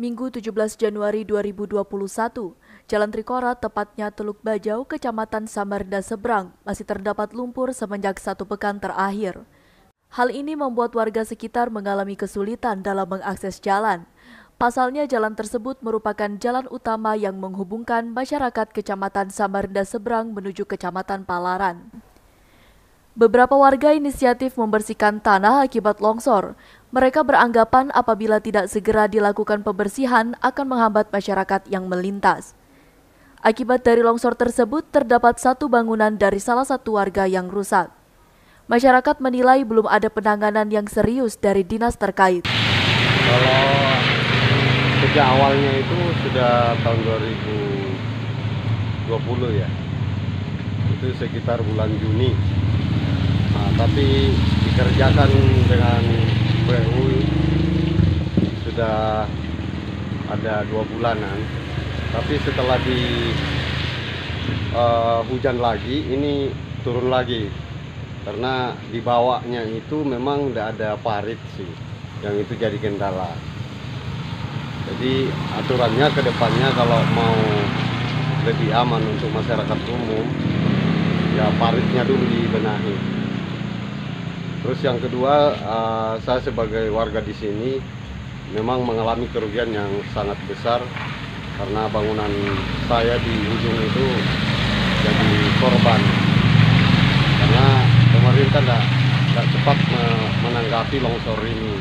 Minggu 17 Januari 2021, Jalan Trikora tepatnya Teluk Bajau, Kecamatan Samarda Seberang, masih terdapat lumpur semenjak satu pekan terakhir. Hal ini membuat warga sekitar mengalami kesulitan dalam mengakses jalan. Pasalnya jalan tersebut merupakan jalan utama yang menghubungkan masyarakat Kecamatan Samarda Seberang menuju Kecamatan Palaran. Beberapa warga inisiatif membersihkan tanah akibat longsor. Mereka beranggapan apabila tidak segera dilakukan pembersihan akan menghambat masyarakat yang melintas. Akibat dari longsor tersebut terdapat satu bangunan dari salah satu warga yang rusak. Masyarakat menilai belum ada penanganan yang serius dari dinas terkait. Kalau sejak awalnya itu sudah tahun 2020 ya, itu sekitar bulan Juni tapi dikerjakan dengan PU sudah ada dua bulanan. Tapi setelah di uh, hujan lagi ini turun lagi. Karena di bawahnya itu memang tidak ada parit sih yang itu jadi kendala. Jadi aturannya ke depannya kalau mau lebih aman untuk masyarakat umum ya paritnya dulu dibenahi Terus yang kedua, uh, saya sebagai warga di sini memang mengalami kerugian yang sangat besar karena bangunan saya di ujung itu jadi korban. Karena pemerintah tidak cepat menanggapi longsor ini.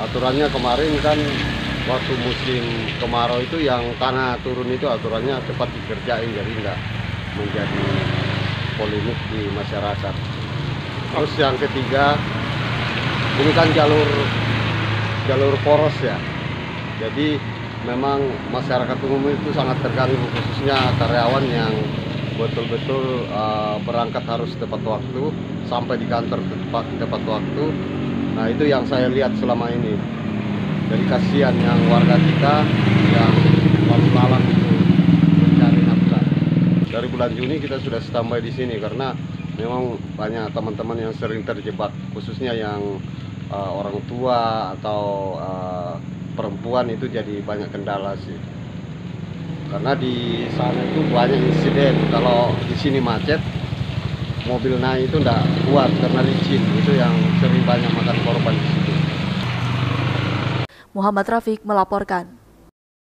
Aturannya kemarin kan waktu musim kemarau itu yang tanah turun itu aturannya cepat dikerjain jadi tidak menjadi polemik di masyarakat. Terus yang ketiga, ini kan jalur jalur poros ya. Jadi memang masyarakat umum itu sangat terganggu khususnya karyawan yang betul-betul uh, berangkat harus tepat waktu sampai di kantor tepat tepat waktu. Nah itu yang saya lihat selama ini. Jadi kasihan yang warga kita yang lalu lalang itu mencari nafkah. Dari bulan Juni kita sudah standby di sini karena memang banyak teman-teman yang sering terjebak khususnya yang uh, orang tua atau uh, perempuan itu jadi banyak kendala sih. Karena di sana itu banyak insiden. Kalau di sini macet mobil naik itu tidak kuat karena licin. Itu yang sering banyak makan korban di situ. Muhammad Rafiq melaporkan